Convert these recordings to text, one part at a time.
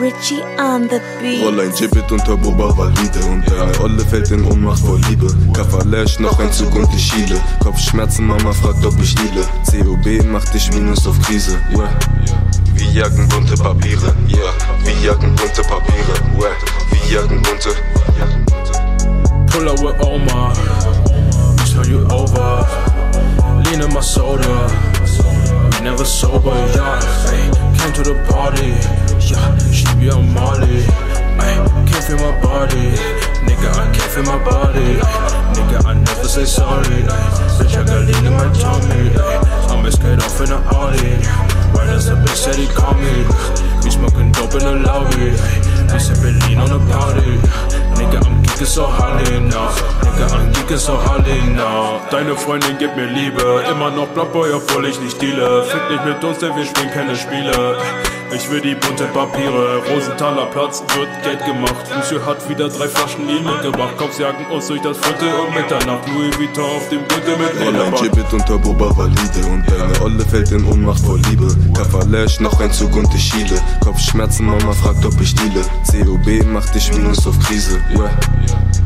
Richie on the beat. Roll ein Gibbet unter Boba valide Und deine Olle fällt in Ohnmacht vor Liebe Kafalash, noch ein Zug und ich schiele Kopfschmerzen, Mama fragt, ob ich liele COB macht dich Minus auf Krise, yeah. Wie jagen bunte Papiere, yeah. Wie jagen bunte Papiere, yeah. Wie jagen bunte Pull up with Omar, turn you over. Lean in my soda, we never sober, yeah. Ay, came to the party, yeah. She be on Molly, ay, can't feel my body, nigga. I can't feel my body, nigga. I never say sorry. Bitch, I got lean in my tummy. I'm skate off in the Audi, geeking so nigga. I'm geeking so now. Deine Freundin gibt mir Liebe, immer noch Blockboy, obwohl ich nicht deale. Fick nicht mit uns, denn wir spielen keine Spiele. Ich will die bunte Papiere, Rosenthaler Platz wird Geld gemacht. Lucio hat wieder drei Flaschen Nil mitgebracht. Kopf jagen uns durch das Viertel um Mitternacht. Louis Vuitton auf dem Gürtel mit Lederband. Gibbet unter Boba valide Und deine Olle fällt in Ohnmacht vor Liebe Kafalash, noch ein Zug und ich schiele Kopfschmerzen, Mama fragt, ob ich deale COB macht dich Minus auf Krise, yeah.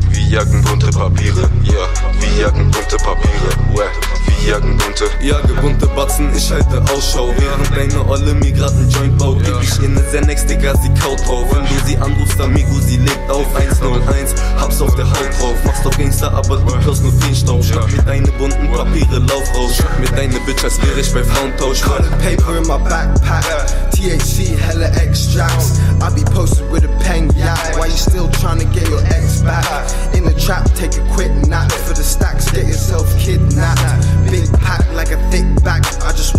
Wie jagen bunte Papiere, yeah. Wie jagen bunte Papiere, yeah. Jagen bunte Jage bunte Batzen, ich halte Ausschau Während deine Olle mir grad n Joint baut Gib ich ihr ne Xanax, Digga, sie kaut drauf Wenn du sie anrufst, Amigo, sie legt auf 101, hab's auf der Haut drauf Machst doch Gangster, aber du bloß nur Feenstaub Schnapp mir deine bunten Papiere, lauf raus Schnapp mir deine Bitch, als wäre ich bei Frauentausch paper in my backpack. THC, hella extracts. I be posted with a pen, yeah. Why you still trying to get your ex back?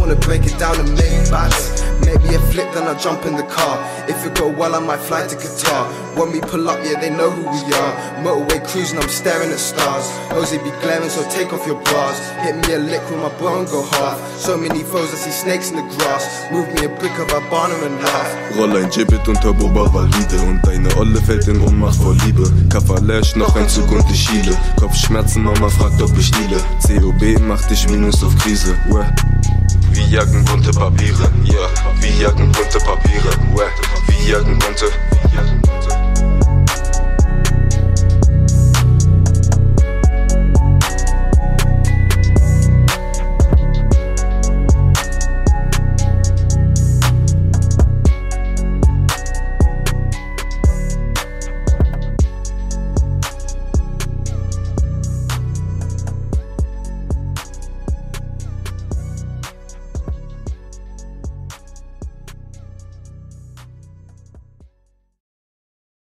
Wanna break it down and make bats. Maybe a flip, then I jump in the car. If it go well, I might fly to Qatar. When we pull up, yeah, they know who we are. Motorway cruising, I'm staring at stars. Jose be glaring, so take off your bras. Hit me a lick with my bro and go half. So many foes, I see snakes in the grass. Move me a brick of Habana and laugh. Roll ein Gibbet unter Boba valide Und deine Olle fällt in Ohnmacht vor Liebe Kafalash, noch ein Zug und ich schiele Kopfschmerzen, Mama fragt, ob ich deale COB macht dich Minus auf Krise, yeah. Wie jagen bunte Papiere, yeah. Wie jagen bunte Papiere,